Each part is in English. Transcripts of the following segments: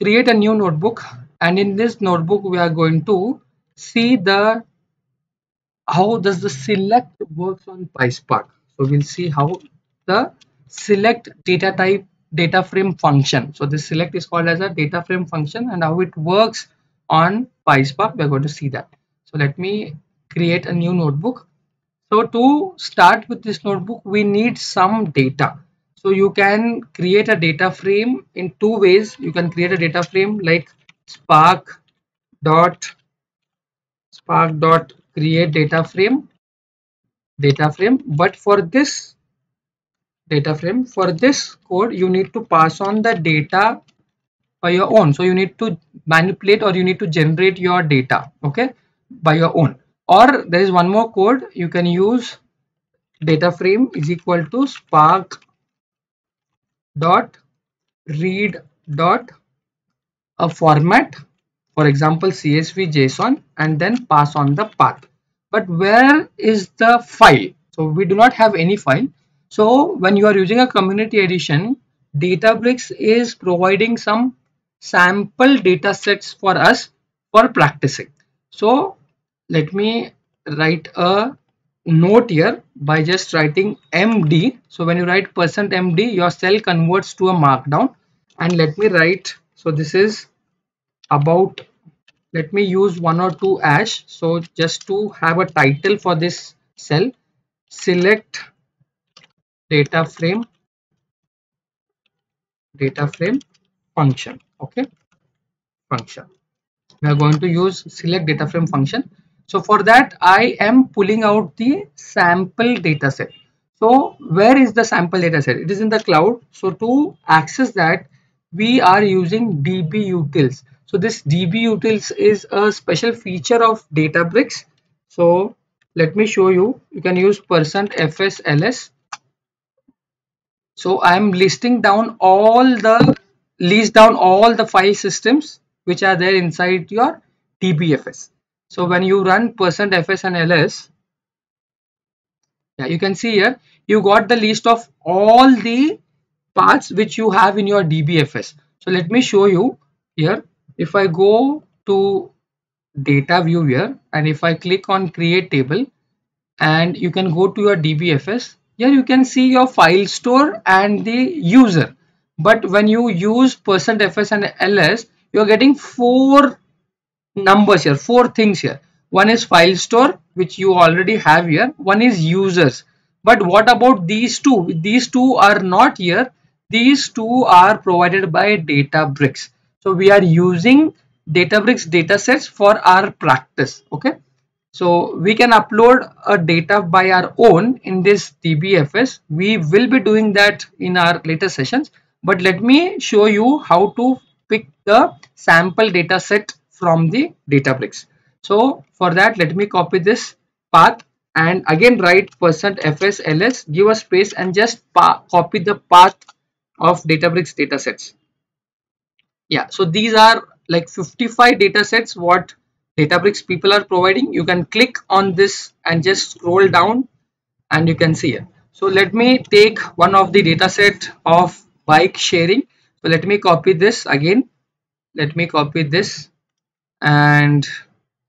create a new notebook and in this notebook we are going to see the how does the select works on PySpark. So we'll see how the select data type data frame function. So this select is called as a data frame function and how it works on PySpark. We're going to see that. So let me create a new notebook. So to start with this notebook, we need some data. So you can create a data frame in two ways. You can create a data frame like spark dot spark dot create data frame data frame. But for this data frame for this code you need to pass on the data by your own. So you need to manipulate or you need to generate your data okay by your own. Or there is one more code. You can use data frame is equal to spark dot read dot a format for example csv json and then pass on the path. But where is the file? So we do not have any file. So when you are using a community edition, Databricks is providing some sample data sets for us for practicing. So let me write a note here by just writing MD. So when you write percent %MD, your cell converts to a markdown. And let me write, so this is about, let me use one or two ash. So just to have a title for this cell, select data frame data frame function okay function we are going to use select data frame function so for that i am pulling out the sample data set. So where is the sample data set? It is in the cloud. So to access that we are using dbutils so this dbutils is a special feature of databricks. So let me show you. You can use percent fsls so I'm listing down all the list down all the file systems which are there inside your DBFS. So when you run percent %fs and ls, yeah, you can see here you got the list of all the parts which you have in your DBFS. So let me show you here. If I go to data view here and if I click on create table and you can go to your DBFS here you can see your file store and the user but when you use percent %fs and ls you're getting four numbers here. Four things here. One is file store which you already have here. One is users. But what about these two? These two are not here. These two are provided by databricks. So we are using databricks datasets for our practice. Okay? So we can upload a data by our own in this DBFS. We will be doing that in our later sessions. But let me show you how to pick the sample data set from the Databricks. So for that, let me copy this path and again write percent %fs ls, give a space and just copy the path of Databricks datasets. Yeah, so these are like 55 datasets what Databricks people are providing. You can click on this and just scroll down and you can see it. So let me take one of the data set of bike sharing. So let me copy this again. Let me copy this and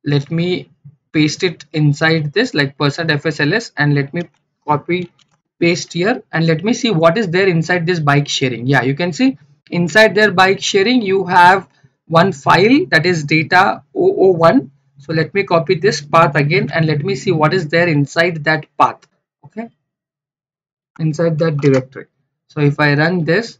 let me paste it inside this like percent FSLS and let me copy paste here. And let me see what is there inside this bike sharing. Yeah, you can see inside their bike sharing you have one file that is data 001 so let me copy this path again and let me see what is there inside that path. Okay? Inside that directory. So if i run this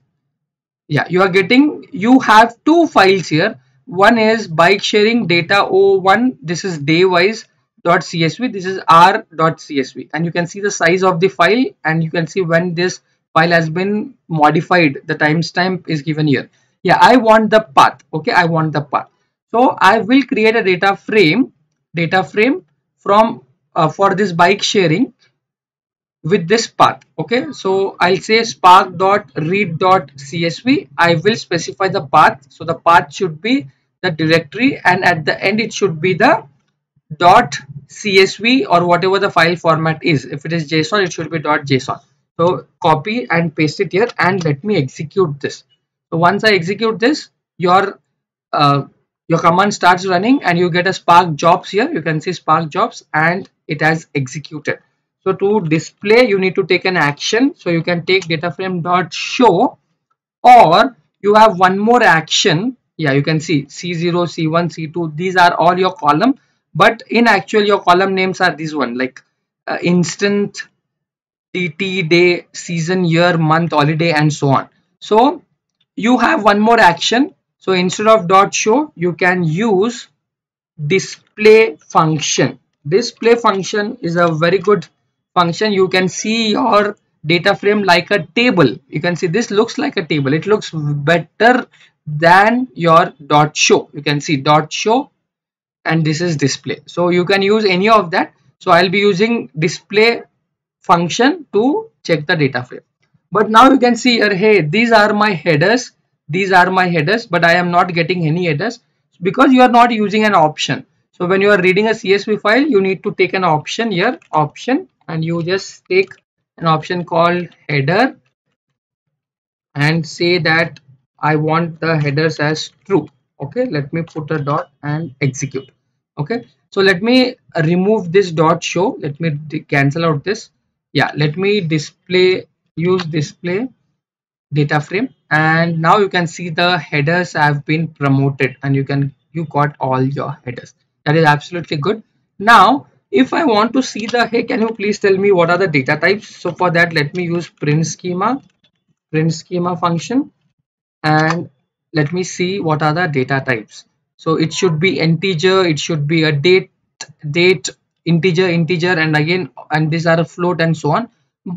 yeah you are getting you have two files here one is bike sharing data 01 this is daywise dot csv this is hour dot csv and you can see the size of the file and you can see when this file has been modified. The timestamp is given here. Yeah i want the path. Okay i want the path. So i will create a data frame data frame from uh, for this bike sharing with this path. Okay so i'll say spark dot read dot csv i will specify the path. So the path should be the directory and at the end it should be the dot csv or whatever the file format is. If it is json it should be dot json. So copy and paste it here and let me execute this. So once I execute this, your uh, your command starts running and you get a spark jobs here. You can see spark jobs and it has executed. So to display you need to take an action. So you can take data frame dot show or you have one more action yeah you can see c0 c1 c2 these are all your column but in actual your column names are this one like uh, instant tt day season year month holiday and so on so you have one more action so instead of dot show, you can use display function. Display function is a very good function. You can see your data frame like a table. You can see this looks like a table. It looks better than your dot show. You can see dot show and this is display. So you can use any of that. So I'll be using display function to check the data frame. But now you can see here, hey, these are my headers these are my headers but I am not getting any headers because you are not using an option so when you are reading a CSV file you need to take an option here option and you just take an option called header and say that I want the headers as true. Okay let me put a dot and execute. Okay so let me remove this dot show. Let me cancel out this. Yeah let me display use display data frame. And now you can see the headers have been promoted and you can you got all your headers. That is absolutely good. Now if i want to see the hey can you please tell me what are the data types? So for that let me use print schema print schema function and let me see what are the data types so it should be integer it should be a date date integer integer and again and these are a float and so on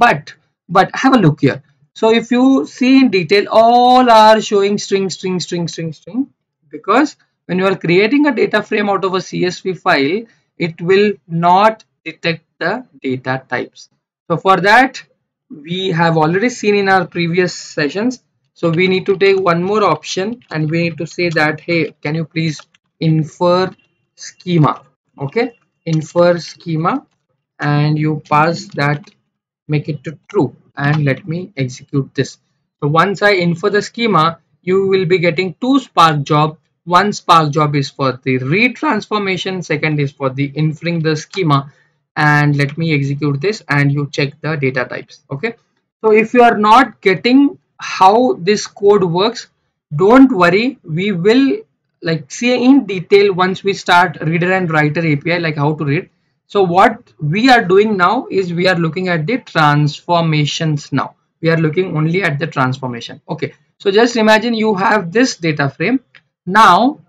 but but have a look here so if you see in detail, all are showing string, string, string, string, string because when you are creating a data frame out of a CSV file, it will not detect the data types. So for that, we have already seen in our previous sessions. So we need to take one more option and we need to say that, hey, can you please infer schema? Okay, infer schema and you pass that, make it to true and let me execute this. So once I infer the schema, you will be getting two Spark job. One Spark job is for the read transformation, second is for the inferring the schema. And let me execute this and you check the data types. Okay. So if you are not getting how this code works, don't worry. We will like see in detail once we start reader and writer API, like how to read so what we are doing now is we are looking at the transformations now. We are looking only at the transformation. Okay. So just imagine you have this data frame. Now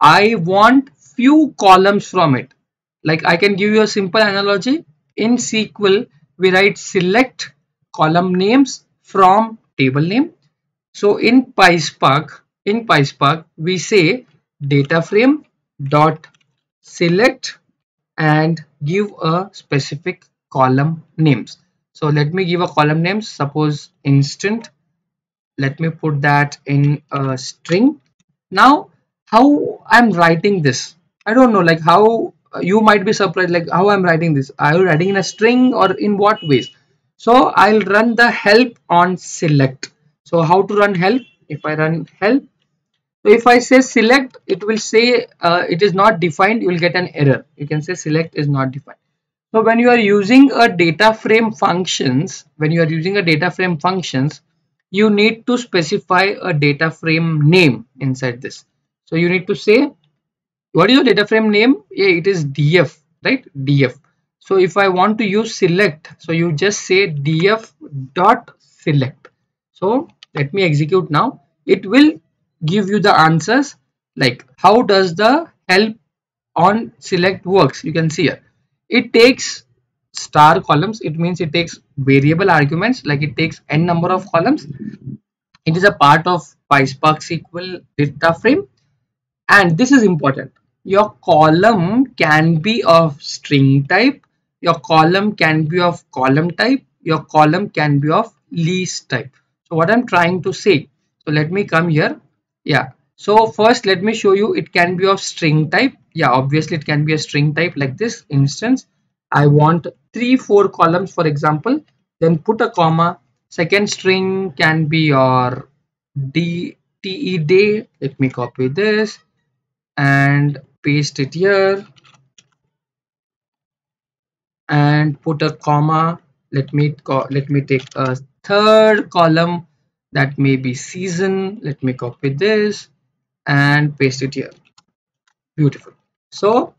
I want few columns from it. Like I can give you a simple analogy. In SQL, we write select column names from table name. So in PySpark, in PySpark, we say data frame dot select and give a specific column names. So let me give a column name. Suppose instant. Let me put that in a string. Now how i'm writing this? I don't know like how you might be surprised like how i'm writing this. Are you writing in a string or in what ways so i'll run the help on select so how to run help if i run help so if I say select, it will say uh, it is not defined. You will get an error. You can say select is not defined. So when you are using a data frame functions, when you are using a data frame functions, you need to specify a data frame name inside this. So you need to say, what is your data frame name? Yeah, it is df, right? df. So if I want to use select, so you just say df dot select. So let me execute now. It will give you the answers like how does the help on select works? You can see here. It takes star columns. It means it takes variable arguments like it takes n number of columns. It is a part of PySpark SQL data frame. And this is important. Your column can be of string type your column can be of column type your column can be of list type. So what i'm trying to say so let me come here. Yeah. So first let me show you it can be of string type. Yeah obviously it can be a string type like this instance. I want three four columns for example. Then put a comma. Second string can be your d FTE day. Let me copy this and paste it here and put a comma. Let me let me take a third column that may be season. Let me copy this and paste it here. Beautiful. So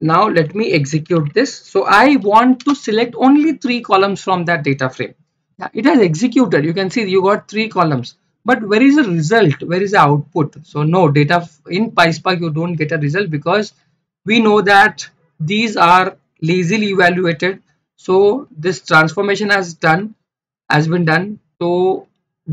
now let me execute this. So I want to select only three columns from that data frame. It has executed. You can see you got three columns. But where is the result? Where is the output? So no data in PySpark you don't get a result because we know that these are lazily evaluated. So this transformation has done has been done. To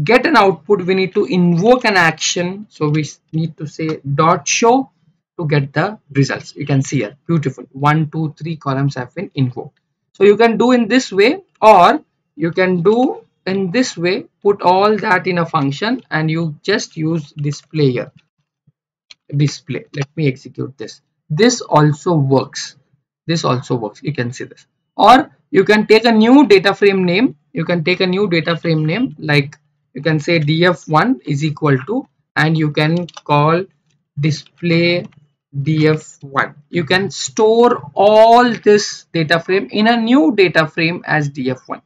get an output we need to invoke an action. So we need to say dot show to get the results. You can see here beautiful one two three columns have been invoked. So you can do in this way or you can do in this way put all that in a function and you just use display here display let me execute this this also works this also works. You can see this. Or you can take a new data frame name. You can take a new data frame name like you can say df1 is equal to and you can call display df1 you can store all this data frame in a new data frame as df1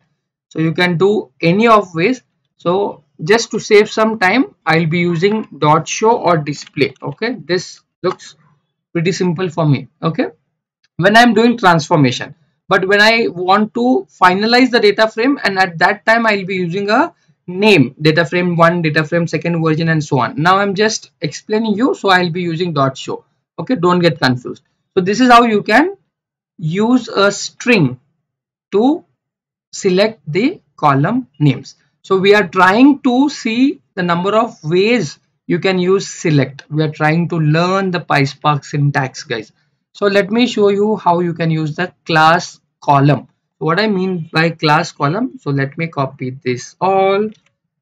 so you can do any of ways. So just to save some time i'll be using dot show or display. Okay? This looks pretty simple for me. Okay when i'm doing transformation but when i want to finalize the data frame and at that time i'll be using a name data frame one data frame second version and so on now i'm just explaining you so i'll be using dot show okay don't get confused so this is how you can use a string to select the column names. So we are trying to see the number of ways you can use select. We are trying to learn the PySpark syntax guys. So let me show you how you can use the class column. What I mean by class column. So let me copy this all.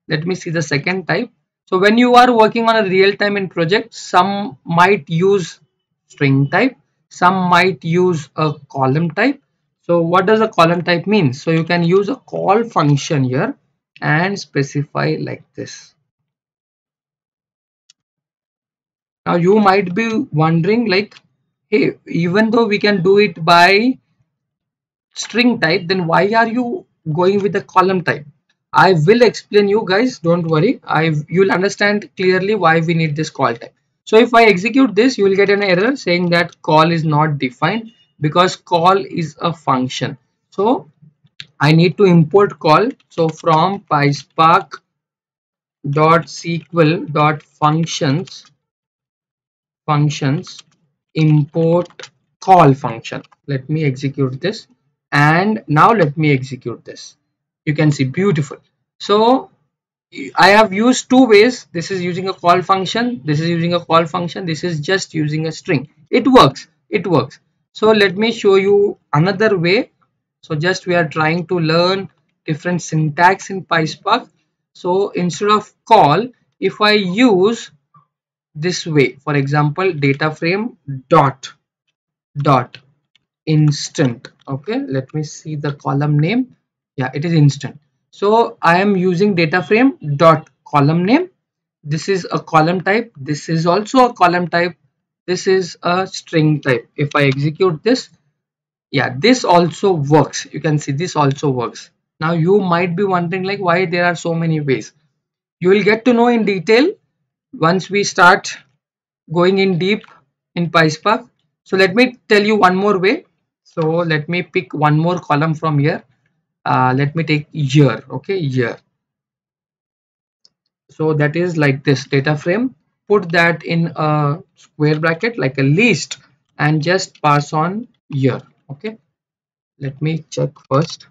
Let me see the second type. So when you are working on a real time in project, some might use string type, some might use a column type so what does a column type mean? So you can use a col function here and specify like this. Now you might be wondering like, hey, even though we can do it by string type, then why are you going with the column type? I will explain you guys, don't worry. I You'll understand clearly why we need this col type. So if I execute this, you will get an error saying that col is not defined because col is a function so I need to import col so from PySpark dot SQL dot functions functions import col function. Let me execute this. And now let me execute this. You can see beautiful. So I have used two ways. This is using a col function. This is using a col function. This is just using a string. It works. It works. So let me show you another way. So just we are trying to learn different syntax in PySpark. So instead of col if I use this way. For example data frame dot dot instant. Okay let me see the column name. Yeah it is instant. So I am using data frame dot column name. This is a column type. This is also a column type. This is a string type. If i execute this yeah this also works. You can see this also works. Now you might be wondering like why there are so many ways? You will get to know in detail once we start going in deep in PySpark so let me tell you one more way. So let me pick one more column from here. Uh, let me take year okay year. So that is like this data frame. Put that in a square bracket like a list and just pass on year okay. Let me check first.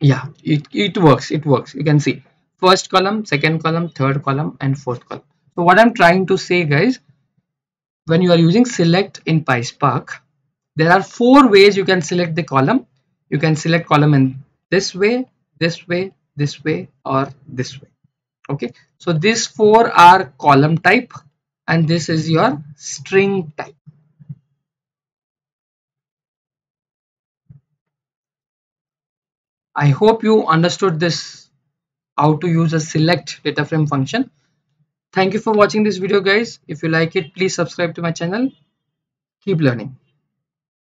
Yeah it, it works it works you can see first column second column third column and fourth column. So what i'm trying to say guys when you are using select in PySpark there are four ways you can select the column. You can select column in this way this way this way or this way. Okay? So these four are column type and this is your string type. I hope you understood this how to use a select data frame function. Thank you for watching this video guys. If you like it please subscribe to my channel. Keep learning